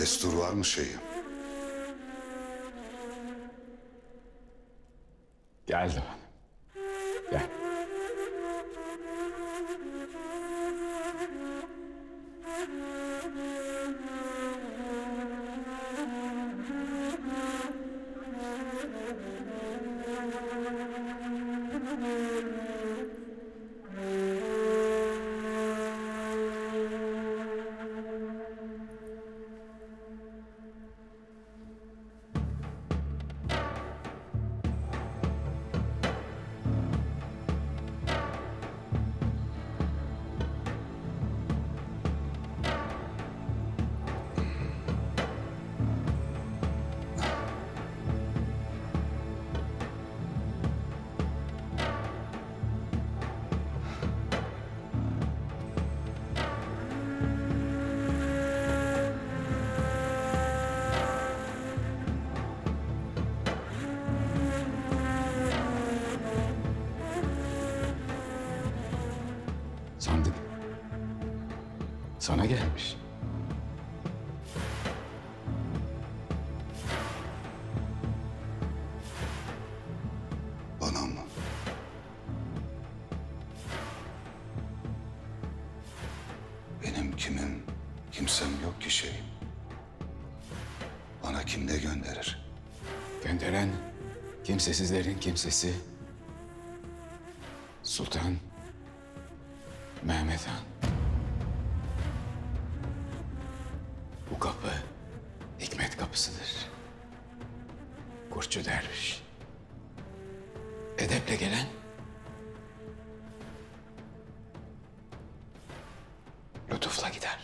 Destur var mı şeyim? Gel Doğan. Gel. Sana gelmiş. Bana mı? Benim kimim, kimsem yok ki şeyim. Bana kim ne gönderir? Gönderen kimsesizlerin kimsesi. Sultan Mehmet Han. Bu kapı hikmet kapısıdır. Kurtçu derviş. Edeple gelen lütufla gider.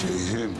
Şeyhim,